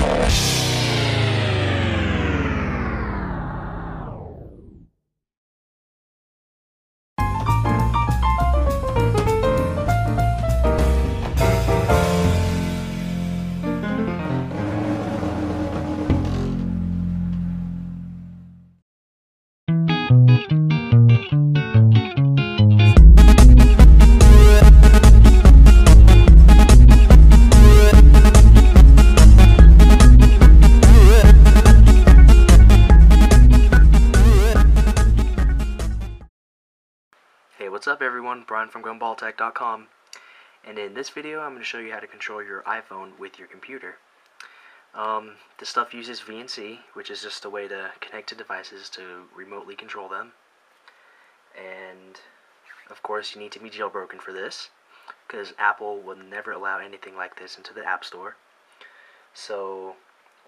What's up everyone? Brian from GumballTech.com and in this video I'm going to show you how to control your iPhone with your computer. Um, this stuff uses VNC, which is just a way to connect to devices to remotely control them. And of course you need to be jailbroken for this, because Apple will never allow anything like this into the App Store. So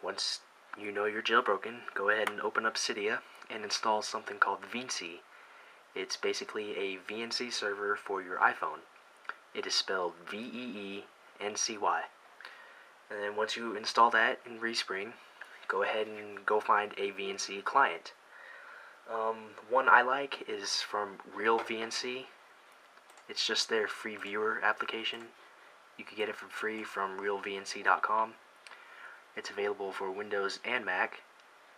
once you know you're jailbroken, go ahead and open up Cydia and install something called Veency. It's basically a VNC server for your iPhone. It is spelled V-E-E-N-C-Y. And then once you install that in Respring, go ahead and go find a VNC client. Um, one I like is from Real VNC. It's just their free viewer application. You can get it for free from realvnc.com. It's available for Windows and Mac,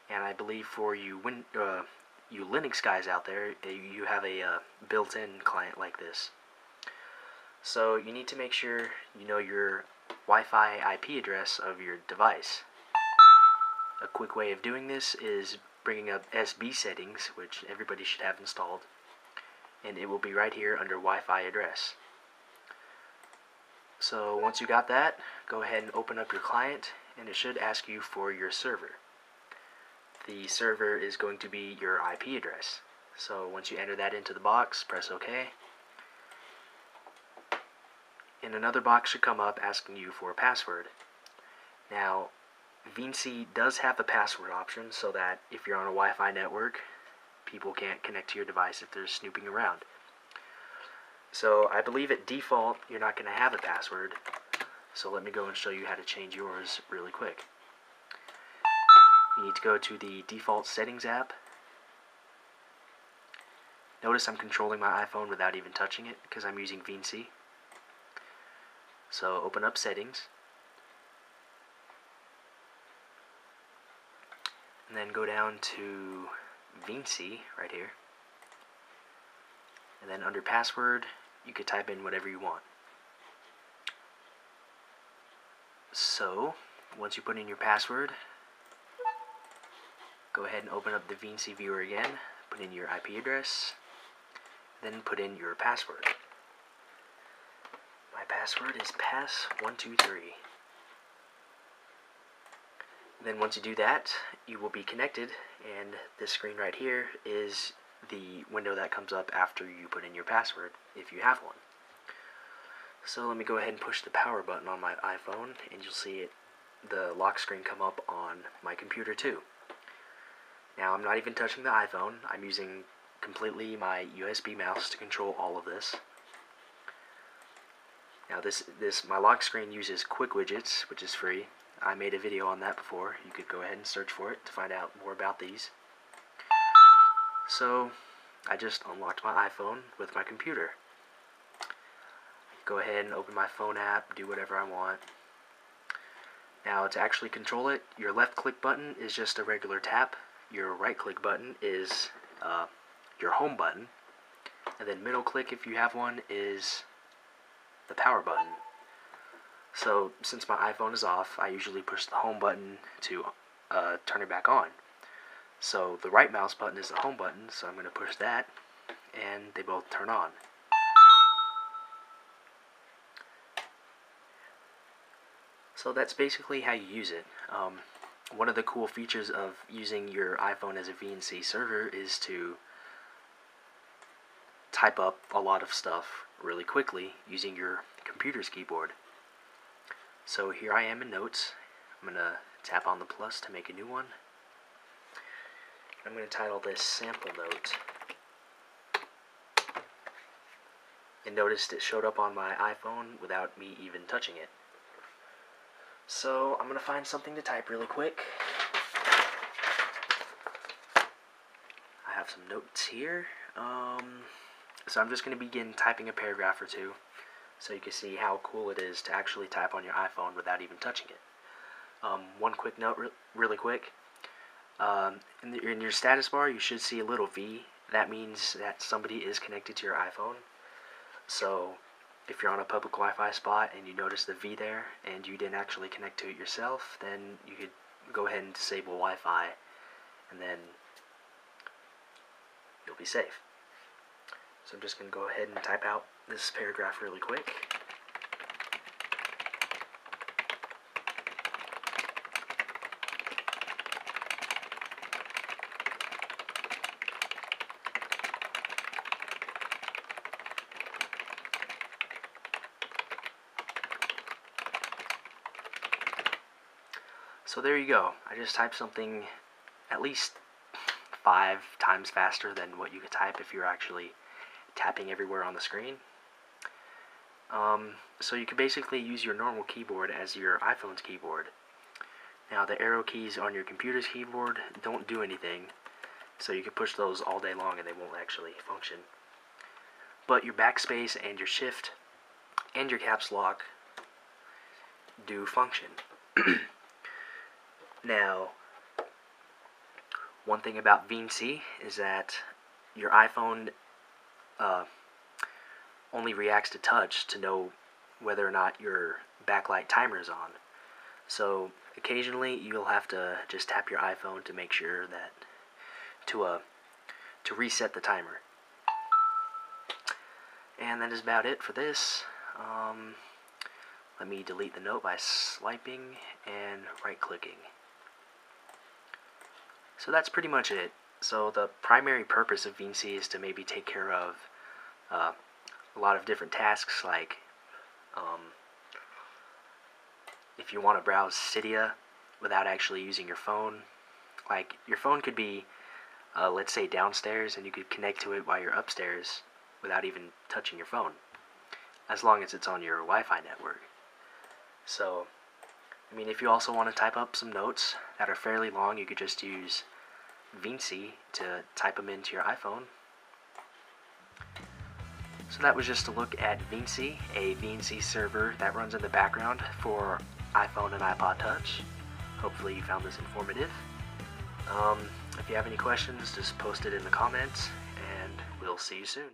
and I believe for you win uh, you Linux guys out there, uh, you have a uh, built-in client like this. So you need to make sure you know your Wi-Fi IP address of your device. A quick way of doing this is bringing up SB settings, which everybody should have installed, and it will be right here under Wi-Fi address. So once you got that, go ahead and open up your client, and it should ask you for your server. The server is going to be your IP address. So once you enter that into the box, press OK. And another box should come up asking you for a password. Now, VNC does have a password option so that if you're on a Wi-Fi network, people can't connect to your device if they're snooping around. So I believe at default you're not going to have a password. So let me go and show you how to change yours really quick. You need to go to the default settings app. Notice I'm controlling my iPhone without even touching it because I'm using VNC. So open up settings. And then go down to Veency right here. And then under password, you could type in whatever you want. So, once you put in your password, go ahead and open up the VNC viewer again, put in your IP address, then put in your password. My password is pass123. Then once you do that, you will be connected, and this screen right here is the window that comes up after you put in your password, if you have one. So let me go ahead and push the power button on my iPhone, and you'll see it, the lock screen come up on my computer too. Now I'm not even touching the iPhone, I'm using completely my USB mouse to control all of this. Now this, this my lock screen uses Quick Widgets, which is free. I made a video on that before. You could go ahead and search for it to find out more about these. So, I just unlocked my iPhone with my computer. Go ahead and open my phone app, do whatever I want. Now, to actually control it, your left click button is just a regular tap. Your right click button is uh, your home button. And then middle click, if you have one, is the power button. So, since my iPhone is off, I usually push the home button to uh, turn it back on. So the right mouse button is the home button, so I'm going to push that, and they both turn on. So that's basically how you use it. Um, one of the cool features of using your iPhone as a VNC server is to type up a lot of stuff really quickly using your computer's keyboard. So here I am in Notes. I'm going to tap on the plus to make a new one. I'm going to title this sample note. And noticed it showed up on my iPhone without me even touching it. So I'm gonna find something to type really quick. I have some notes here. Um, so I'm just gonna begin typing a paragraph or two so you can see how cool it is to actually type on your iPhone without even touching it. Um, one quick note, re really quick. Um, in, the, in your status bar, you should see a little V. That means that somebody is connected to your iPhone. So if you're on a public Wi-Fi spot and you notice the V there and you didn't actually connect to it yourself, then you could go ahead and disable Wi-Fi and then you'll be safe. So I'm just going to go ahead and type out this paragraph really quick. So there you go. I just typed something at least five times faster than what you could type if you're actually tapping everywhere on the screen. Um, so you can basically use your normal keyboard as your iPhone's keyboard. Now the arrow keys on your computer's keyboard don't do anything, so you can push those all day long and they won't actually function. But your backspace and your shift and your caps lock do function. Now, one thing about VNC is that your iPhone uh, only reacts to touch to know whether or not your backlight timer is on. So occasionally you'll have to just tap your iPhone to make sure that to uh to reset the timer. And that is about it for this. Um, let me delete the note by swiping and right clicking. So that's pretty much it. So the primary purpose of VNC is to maybe take care of uh, a lot of different tasks like um, if you want to browse Cydia without actually using your phone. Like your phone could be, uh, let's say, downstairs and you could connect to it while you're upstairs without even touching your phone, as long as it's on your Wi-Fi network. So I mean, if you also want to type up some notes that are fairly long, you could just use VNC to type them into your iPhone. So that was just a look at Veency, a VNC server that runs in the background for iPhone and iPod Touch. Hopefully you found this informative. Um, if you have any questions, just post it in the comments, and we'll see you soon.